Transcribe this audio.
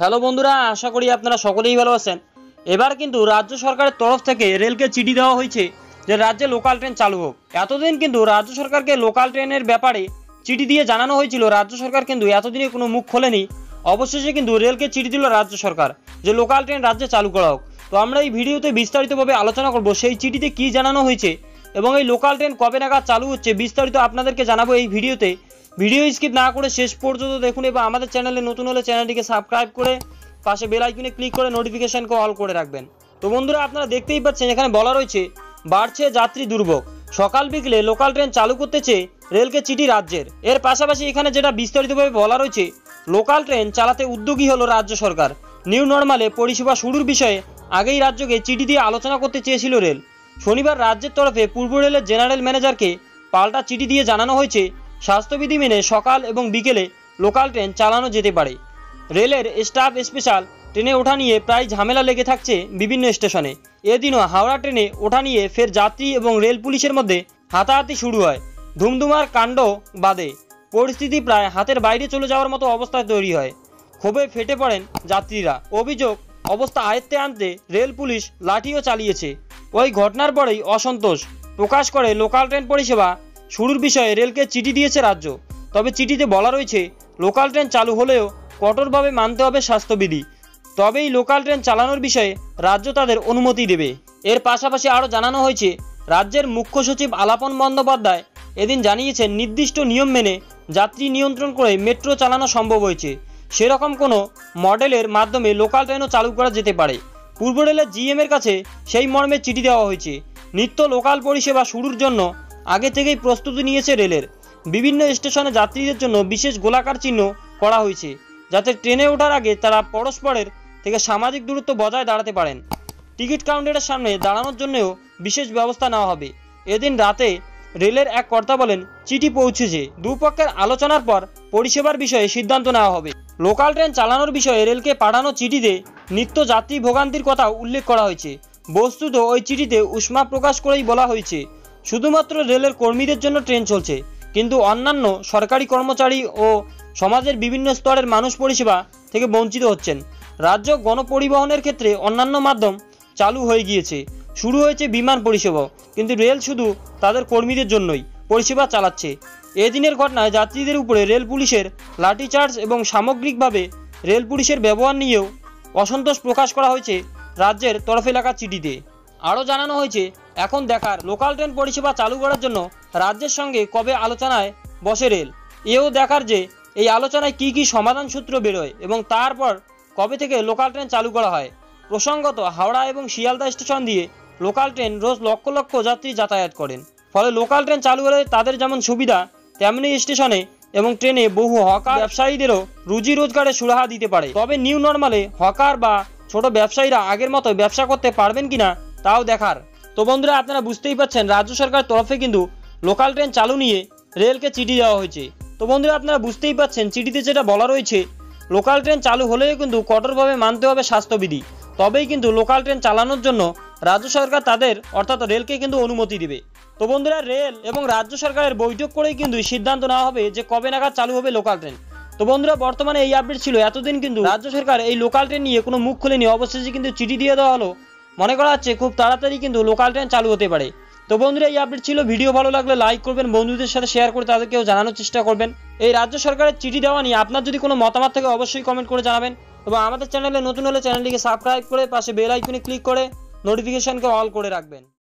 Hello বন্ধুরা, আশা করি আপনারা সকলেই ভালো আছেন। এবার কিন্তু রাজ্য সরকারের তরফ থেকে রেলকে চিঠি দেওয়া হয়েছে যে রাজ্যে লোকাল ট্রেন চালু হোক। এতদিন কিন্তু রাজ্য সরকারকে লোকাল ট্রেনের ব্যাপারে চিঠি দিয়ে জানানো হয়েছিল। রাজ্য সরকার কিন্তু এতদিনে কোনো মুখ খোলেনি। অবশেষে কিন্তু রেলকে চিঠি দিল রাজ্য সরকার যে লোকাল ট্রেন রাজ্যে চালু করা হোক। তো আমরা এই ভিডিওতে বিস্তারিতভাবে আলোচনা করব, সেই চিঠিতে কি জানানো হয়েছে এবং এই লোকাল ট্রেন কবে নাগাদ চালু হচ্ছে বিস্তারিত আপনাদেরকে জানাব এই ভিডিওতে। ভিডিও স্কিপ না করে শেষ পর্যন্ত দেখুন এবং আমাদের চ্যানেলে নতুন হলে চ্যানেলটিকে সাবস্ক্রাইব করে পাশে বেল আইকনে ক্লিক করে নোটিফিকেশনকে অল করে রাখবেন। তো বন্ধুরা, আপনারা দেখতেই পাচ্ছেন এখানে বলা রয়েছে, বাড়ছে যাত্রী দুর্ভোগ। সকাল বিকেলে লোকাল ট্রেন চালু করতে চেয়ে রেলকে চিঠি রাজ্যের। এর পাশাপাশি এখানে যেটা বিস্তারিতভাবে বলা রয়েছে, লোকাল ট্রেন চালাতে উদ্যোগী হলো রাজ্য সরকার। নিউ নর্মালে পরিষেবা শুরুর বিষয়ে আগেই রাজ্যকে চিঠি দিয়ে আলোচনা করতে চেয়েছিল রেল। শনিবার রাজ্যের তরফে পূর্ব রেলের জেনারেল ম্যানেজারকে পাল্টা চিঠি দিয়ে জানানো হয়েছে স্বাস্থ্যবিধি মেনে সকাল এবং বিকেলে লোকাল ট্রেন চালানো যেতে পারে। রেলের স্টাফ স্পেশাল ট্রেনে ওঠা নিয়ে প্রায় ঝামেলা লেগে থাকছে বিভিন্ন স্টেশনে। এদিনও হাওড়া ট্রেনে ওঠা নিয়ে ফের যাত্রী এবং রেল পুলিশের মধ্যে হাতাহাতি শুরু হয়। ধুমধুমার কাণ্ড বাদে পরিস্থিতি প্রায় হাতের বাইরে চলে যাওয়ার মতো অবস্থায় তৈরি হয়। ক্ষোভে ফেটে পড়েন যাত্রীরা। অভিযোগ, অবস্থা আয়ত্তে আনতে রেল পুলিশ লাঠিও চালিয়েছে। ওই ঘটনার পরেই অসন্তোষ প্রকাশ করে লোকাল ট্রেন পরিষেবা শুরুর বিষয়ে রেলকে চিঠি দিয়েছে রাজ্য। তবে চিঠিতে বলা রয়েছে, লোকাল ট্রেন চালু হলেও কঠোরভাবে মানতে হবে স্বাস্থ্যবিধি। তবেই লোকাল ট্রেন চালানোর বিষয়ে রাজ্য তাদের অনুমতি দেবে। এর পাশাপাশি আরও জানানো হয়েছে, রাজ্যের মুখ্য সচিব আলাপন বন্দ্যোপাধ্যায় এদিন জানিয়েছেন, নির্দিষ্ট নিয়ম মেনে যাত্রী নিয়ন্ত্রণ করে মেট্রো চালানো সম্ভব হয়েছে। সেরকম কোনো মডেলের মাধ্যমে লোকাল ট্রেনও চালু করা যেতে পারে। পূর্ব রেলের জিএমের কাছে সেই মর্মে চিঠি দেওয়া হয়েছে। নিত্য লোকাল পরিষেবা শুরুর জন্য আগে থেকেই প্রস্তুতি নিয়েছে রেলের। বিভিন্ন স্টেশনে যাত্রীদের জন্য বিশেষ গোলাকার চিহ্ন করা হয়েছে, যাতে ট্রেনে ওঠার আগে তারা পরস্পরের থেকে সামাজিক দূরত্ব বজায় দাঁড়াতে পারেন। টিকিট কাউন্টারের সামনে দাঁড়ানোর জন্যও বিশেষ ব্যবস্থা নেওয়া হবে। এদিন রাতে রেলের এক কর্তা বলেন, চিঠি পৌঁছেছে। দুপক্ষের আলোচনার পর পরিষেবার বিষয়ে সিদ্ধান্ত নেওয়া হবে। লোকাল ট্রেন চালানোর বিষয়ে রেলকে পাঠানো চিঠিতে নিত্য যাত্রী ভোগান্তির কথা উল্লেখ করা হয়েছে। বস্তুত ওই চিঠিতে উষ্মা প্রকাশ করেই বলা হয়েছে শুধুমাত্র রেলের কর্মীদের জন্য ট্রেন চলছে, কিন্তু অন্যান্য সরকারি কর্মচারী ও সমাজের বিভিন্ন স্তরের মানুষ পরিষেবা থেকে বঞ্চিত হচ্ছেন। রাজ্য গণপরিবহনের ক্ষেত্রে অন্যান্য মাধ্যম চালু হয়ে গিয়েছে। শুরু হয়েছে বিমান পরিষেবা, কিন্তু রেল শুধু তাদের কর্মীদের জন্যই পরিষেবা চালাচ্ছে। এদিনের ঘটনায় যাত্রীদের উপরে রেল পুলিশের লাঠিচার্জ এবং সামগ্রিকভাবে রেল পুলিশের ব্যবহার নিয়েও অসন্তোষ প্রকাশ করা হয়েছে রাজ্যের তরফে লেখা চিঠিতে। আরও জানানো হয়েছে এখন দেখার লোকাল ট্রেন পরিষেবা চালু করার জন্য রাজ্যের সঙ্গে কবে আলোচনায় বসে রেল? এও দেখার যে এই আলোচনায় কি কি সমাধান সূত্র বেরোয় এবং তারপর কবে থেকে লোকাল ট্রেন চালু করা হয়? প্রসঙ্গত হাওড়া এবং শিয়ালদা স্টেশন দিয়ে লোকাল ট্রেন রোজ লক্ষ লক্ষ যাত্রী যাতায়াত করেন। ফলে লোকাল ট্রেন চালু হলে তাদের যেমন সুবিধা, তেমনি স্টেশনে এবং ট্রেনে বহু হকার ব্যবসায়ীদেরও রুজি রোজগারে সুরাহা দিতে পারে। তবে নিউ নর্মালে হকার বা ছোট ব্যবসায়ীরা আগের মতো ব্যবসা করতে পারবেন কিনা, তাও দেখার। তো বন্ধুরা, আপনারা বুঝতেই পাচ্ছেন, রাজ্য সরকার তরফে কিন্তু লোকাল ট্রেন চালু নিয়ে রেলকে চিঠি দেওয়া হয়েছে। তো বন্ধুরা, আপনারা বুঝতেই পাচ্ছেন, চিঠিতে যেটা বলা রয়েছে লোকাল ট্রেন চালু হলেও কিন্তু কঠোরভাবে মানতে হবে স্বাস্থ্যবিধি। তবেই কিন্তু লোকাল ট্রেন চালানোর জন্য রাজ্য সরকার তাদের, অর্থাৎ রেলকে কিন্তু অনুমতি দিবে। তো বন্ধুরা রেল এবং রাজ্য সরকারের বৈঠক করেই কিন্তু সিদ্ধান্ত নেওয়া হবে যে কবে নাগাদ চালু হবে লোকাল ট্রেন তো বন্ধুরা, বর্তমানে এই আপডেট ছিল, এতদিন কিন্তু রাজ্য সরকার এই লোকাল ট্রেন নিয়ে কোনো মুখ খুলেনি। অবশেষে কিন্তু চিঠি দিয়ে দেওয়া হলো মনে করা হচ্ছে খুব তাড়াতাড়ি কিন্তু লোকাল ট্রেন চালু হতে পারে। তো বন্ধুরা, এই আপডেট ছিল। ভিডিও ভালো লাগলে লাইক করবেন, বন্ধুদের সাথে শেয়ার করে তাদেরকেও জানানোর চেষ্টা করবেন। এই রাজ্য সরকারের চিঠি দেওয়া নিয়ে আপনার যদি কোনো মতামত থাকে অবশ্যই কমেন্ট করে জানাবেন। এবং আমাদের চ্যানেলে নতুন হলে চ্যানেলটিকে সাবস্ক্রাইব করে পাশে বেল আইকনে ক্লিক করে নোটিফিকেশনকে অল করে রাখবেন।